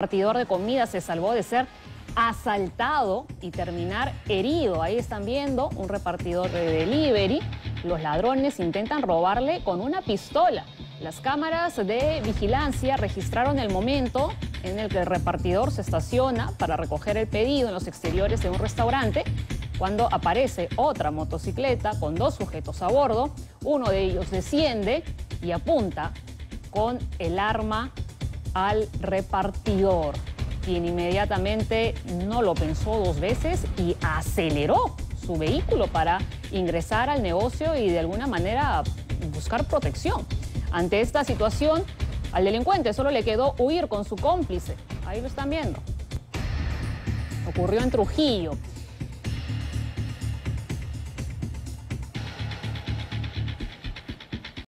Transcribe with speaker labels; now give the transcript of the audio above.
Speaker 1: repartidor de comida se salvó de ser asaltado y terminar herido. Ahí están viendo un repartidor de delivery. Los ladrones intentan robarle con una pistola. Las cámaras de vigilancia registraron el momento en el que el repartidor se estaciona para recoger el pedido en los exteriores de un restaurante cuando aparece otra motocicleta con dos sujetos a bordo. Uno de ellos desciende y apunta con el arma al repartidor, quien inmediatamente no lo pensó dos veces y aceleró su vehículo para ingresar al negocio y de alguna manera buscar protección. Ante esta situación, al delincuente solo le quedó huir con su cómplice. Ahí lo están viendo. Ocurrió en Trujillo.